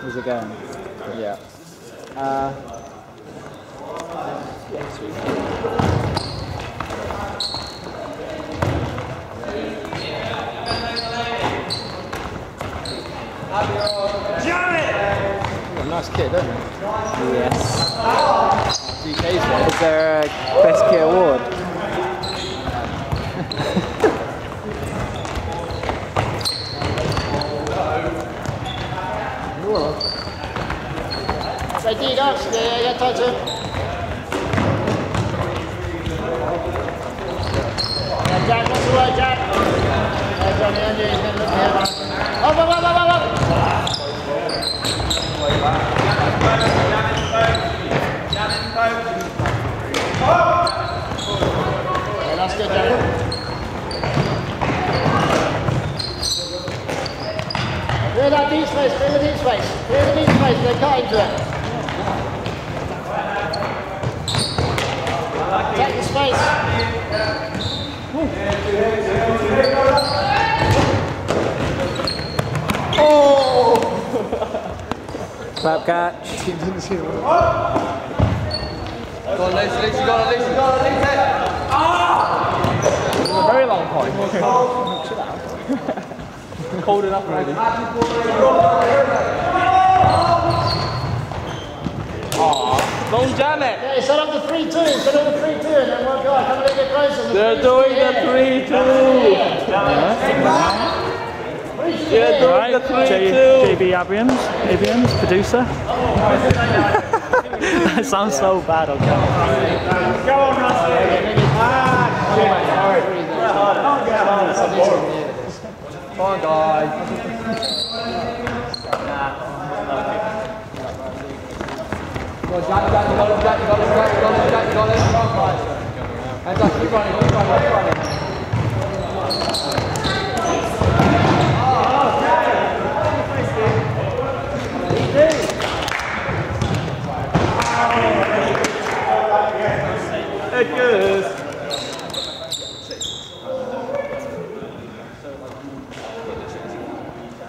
How's it going? Yeah. Uh, yeah, sweet. A nice kid, don't you? Yes. DK's there. Is there a best kid award? 好啊。快啲啦！一一台車。加加速啊！加！加加速啊！加！好，好，好，好，好，好！Clear that deep space, clear the deep space, clear the deep space, then cut into it. Take the space. Oh! Clap catch. Go on, Lucy, Lucy, go on, Lucy, go on, Lucy. a very long point. Cold enough already. Don't jam it. Okay, set up the 3-2, set up the 3-2 and then work on. Come a little bit closer. They're doing the 3 2. They're doing the 3 2. JJ Abrams, Abrams, producer. that sounds so bad okay. Come on Russell. Ah, camera. Come on, guys. Go on, Jack, Jack, you got him, Jack, you got him, Jack, you got him, Jack, you got him. Come on, guys. Hands up, keep running, keep running, keep running. It goes.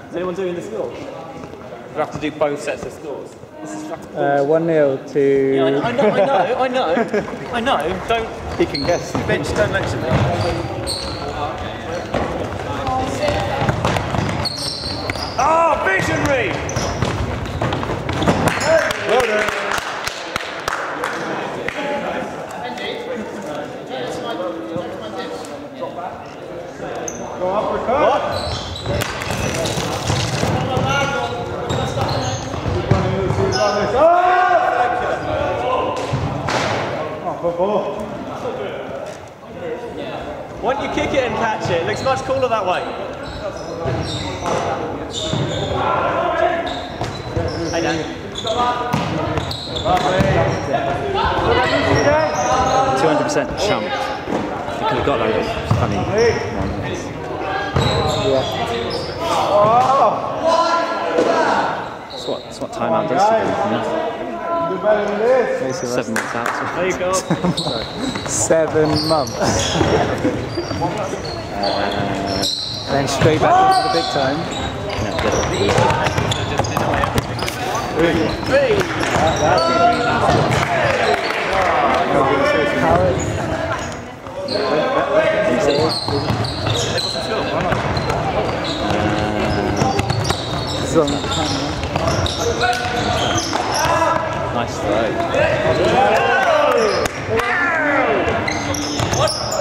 Is anyone doing the scores? We have to do both sets of scores. This is fucking Uh, 1 0 to. I know, I know, I know, I know. Don't He can guess. bitch, don't lecture me. Ah, visionary! Well done. Oh. Why don't you kick it and catch it? It looks much cooler that way. Hey Dan. 200% chump. You could have got a funny one. That's what, that's what timeout does to. Seven minutes out. There you go. Seven months. and then straight back into the big time. Uh, this is on camera. Nice throw.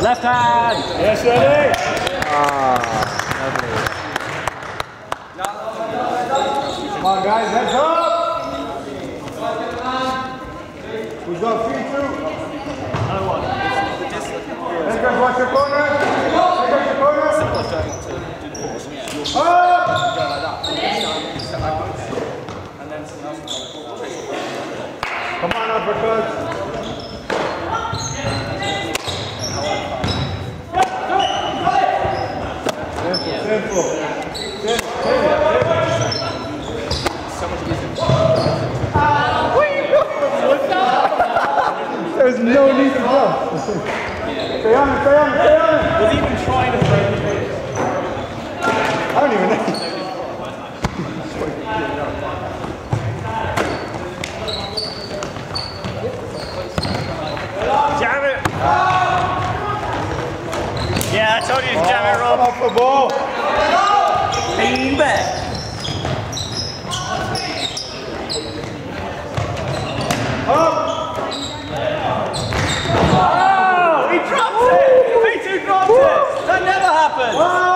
Left hand! Yes, ready? Come on, guys, heads up! Who's got three, two? Let's go, watch your corner. Let's go, your corner. Up! Come on, uppercuts. Simple, simple. There's no need to jump. Stay on it, stay on it, stay on it. Was even trying to throw the. I don't even know. Told you to jam it, Rob. Come on for the ball. Lean back. Oh. oh, he dropped it! P2 dropped it! That never happens!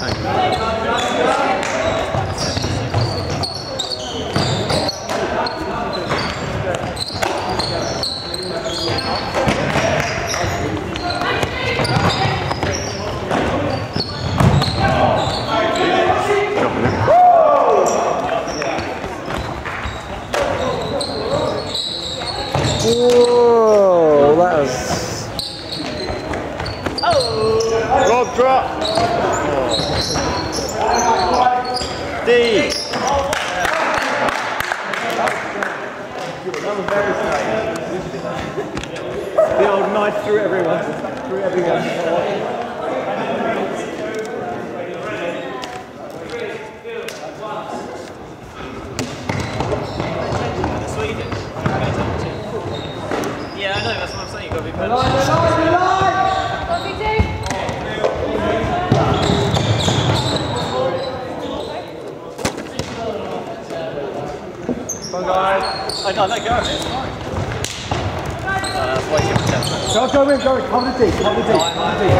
Whoa, that was Rob, drop! D! The old knife through everyone. Through everyone. Yeah, I know, that's what I'm saying. You've got to be better. What we do? I know, let go of it. It's fine. Uh, that's why you Go, go in, go in. Cover the D, cover the D, cover the D.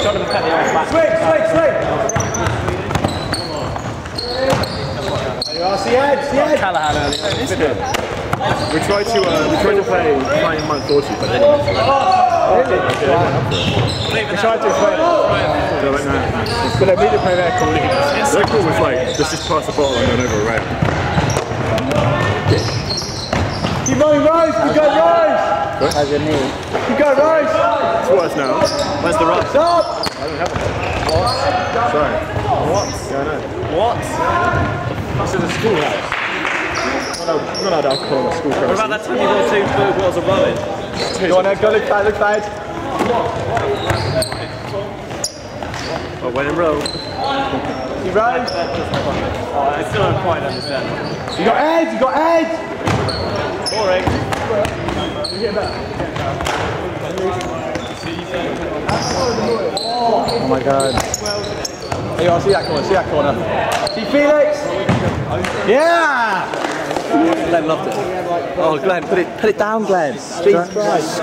Try to cut the arms back. Swing, swing, swing. There you are, see edge, see edge. Callahan earlier. We tried to uh, we tried to play playing Mount Thorty, but they didn't. We tried to explain it. So I went, nah. But they made it play their call. Their call was like, let's just pass the ball and then over a round. Keep running, Rose. Keep going, Rose. how's your knee? Keep going, Rose. It's worse now. Where's the rod? Stop. I Sorry. What? Yeah, I know. What? This is a schoolhouse. I'm not, I'm not allowed alcohol in a school What about that time you bought two blue of rowing? Go on, then. Go look side, look side. Oh, when in row. You right? Oh, I still don't quite understand. You got Ed, you got Ed! Boring. Oh my god. Hey, I see that corner, see that corner. See Felix? Yeah! Glenn loved it. Oh, Glenn, put it, put it down, Glenn. Jesus Christ.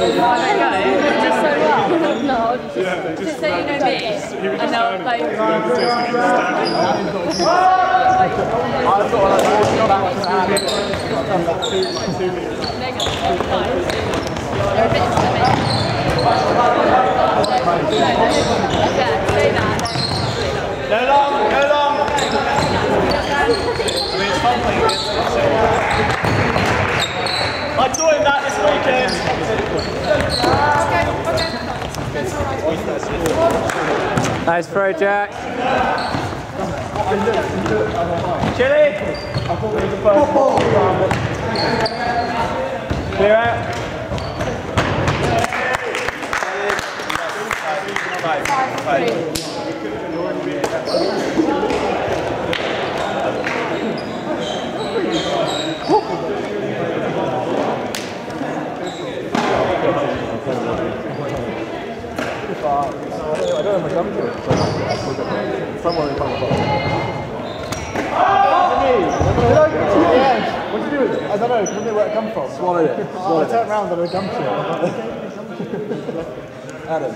luck if I, if I don't go. Just so well. No, I'll just, just say you know me, and they'll like. No long, no long. I mean, it's fun playing against him, so. I taught him that this weekend. Nice throw, Jack. Chili! Clear out. Five, five. Somewhere in front of us. What'd you do with it? I don't know, I don't know where it come from. Swallowed it. I turned around and I gum to Adam.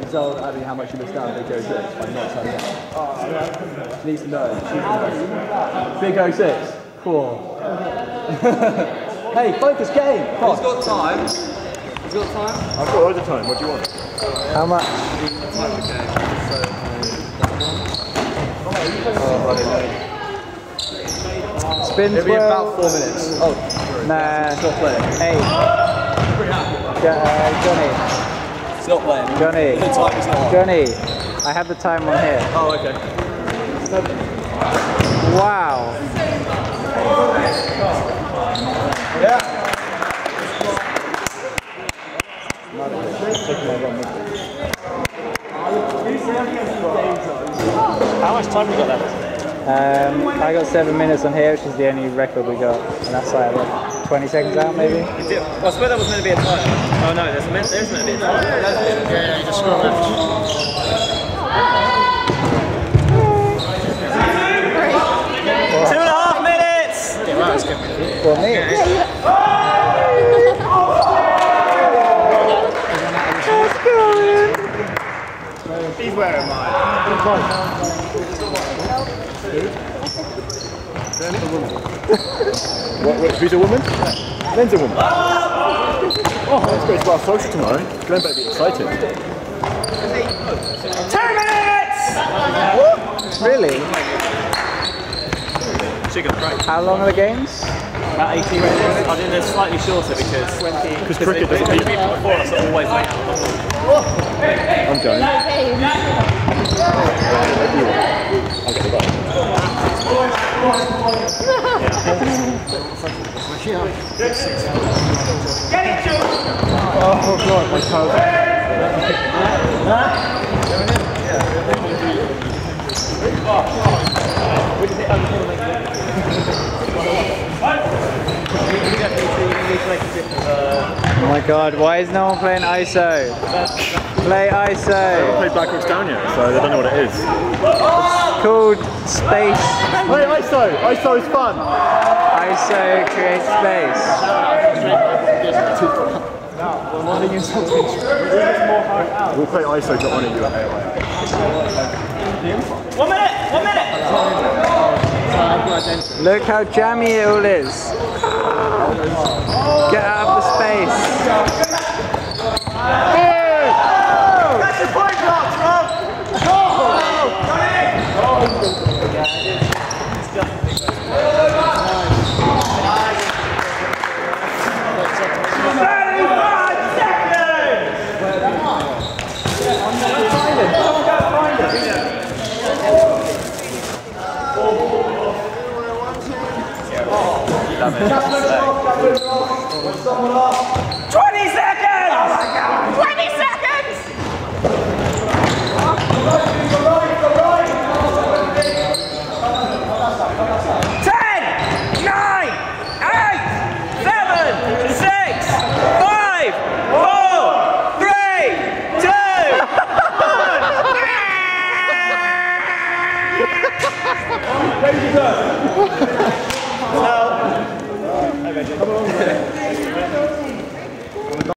You tell Abby how much you missed out on Big 06 by not turning up. She needs to know. Big 06. Cool. hey, focus game. Come on. got time? He's got time? I've got loads of time. What do you want? How much? Spin It'll be twirl. about four minutes. Oh, Nah. stop playing. Eight. Jo- uh, Johnny. Stop playing. Johnny. The time is not on. Johnny. I have the time on here. Oh, okay. Wow. Time we got left? Um, I got seven minutes on here, which is the only record we got, and that's like what, 20 seconds out, maybe. Is it, well, I swear there was meant to be a time. Oh no, there's meant, there's meant to be a time. Yeah, you just scroll left. Two and a half minutes! Yeah, right, let's go. For me. He's wearing mine. What, what, who's a woman? Glenn's a woman. Oh, let's go to our social tomorrow. Glenn better be excited. Two minutes! Really? How long are the games? About 18 minutes. I think they're slightly shorter because because cricket doesn't the people before us are always late. I'm going. I'll get the bus. Oh god, my toe. Oh my god, why is no one playing ISO? Play I ISO. haven't played backwards down yet, so they don't know what it is. It's Called Space. Hey, ISO! ISO is fun! ISO create space. We'll play ISO to honour you at AOA. One minute! One minute! Look how jammy it all is. Get out of the space.